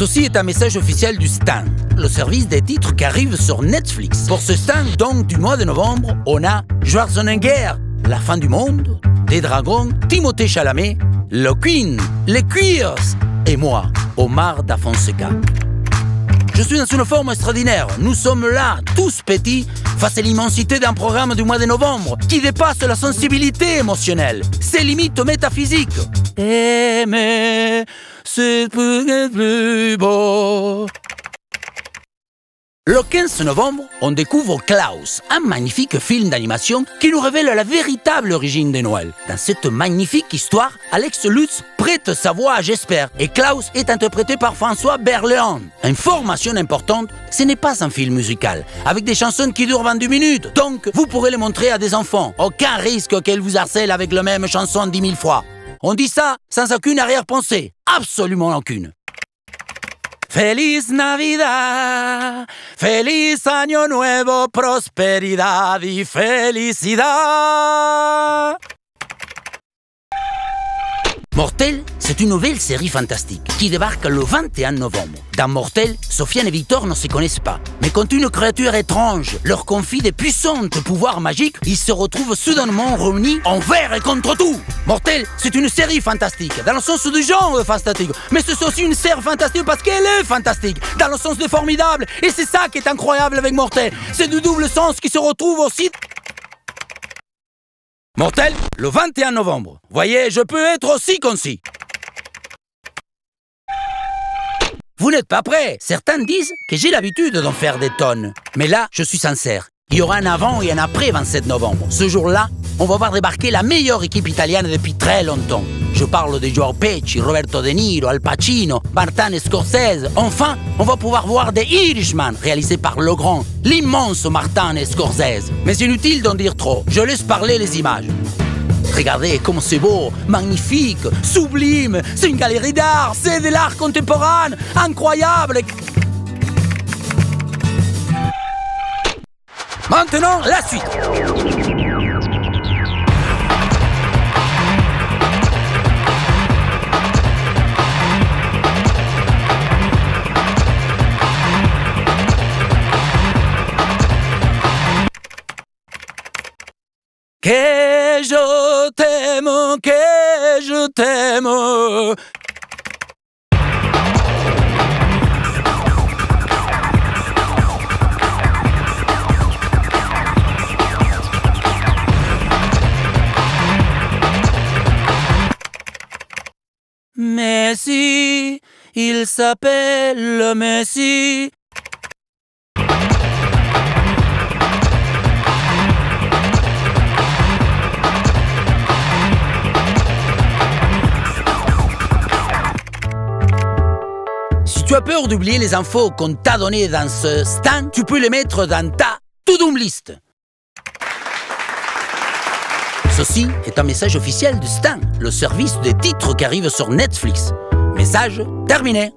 Ceci est un message officiel du Stan, le service des titres qui arrive sur Netflix. Pour ce Stan, donc, du mois de novembre, on a Schwarzenegger, La fin du monde, Des dragons, Timothée Chalamet, Le Queen, Les Queers, et moi, Omar da Fonseca. Je suis dans une forme extraordinaire. Nous sommes là, tous petits, face à l'immensité d'un programme du mois de novembre qui dépasse la sensibilité émotionnelle, ses limites métaphysiques. Aimer, c'est plus beau. Le 15 novembre, on découvre Klaus, un magnifique film d'animation qui nous révèle la véritable origine de Noël. Dans cette magnifique histoire, Alex Lutz prête sa voix à J'espère et Klaus est interprété par François Berléand. Information importante, ce n'est pas un film musical, avec des chansons qui durent 22 minutes, donc vous pourrez les montrer à des enfants. Aucun risque qu'elles vous harcèlent avec la même chanson 10 000 fois. On dit ça sans aucune arrière-pensée, absolument aucune. Feliz Navidad, feliz Año Nuevo, prosperidad y felicidad. Mortel, c'est une nouvelle série fantastique qui débarque le 21 novembre. Dans Mortel, Sofiane et Victor ne se connaissent pas. Mais quand une créature étrange leur confie des puissants pouvoirs magiques, ils se retrouvent soudainement réunis envers et contre tout. Mortel, c'est une série fantastique, dans le sens du genre fantastique. Mais c'est aussi une série fantastique parce qu'elle est fantastique, dans le sens de formidable. Et c'est ça qui est incroyable avec Mortel. C'est du double sens qui se retrouve aussi Mortel, le 21 novembre. Voyez, je peux être aussi concis. Vous n'êtes pas prêts. Certains disent que j'ai l'habitude d'en faire des tonnes. Mais là, je suis sincère. Il y aura un avant et un après 27 novembre. Ce jour-là, on va voir débarquer la meilleure équipe italienne depuis très longtemps. Je parle de Joao Pesci, Roberto De Niro, Al Pacino, Martin Scorsese. Enfin, on va pouvoir voir des Irishman réalisés par le grand, l'immense Martin Scorsese. Mais inutile d'en dire trop, je laisse parler les images. Regardez comme c'est beau, magnifique, sublime, c'est une galerie d'art, c'est de l'art contemporain, incroyable. Maintenant, la suite. Que je t'aime, que je t'aime. Messi, il s'appelle Messi. Tu as peur d'oublier les infos qu'on t'a données dans ce stand, tu peux les mettre dans ta to-do list. Ceci est un message officiel du Stan, le service des titres qui arrive sur Netflix. Message terminé.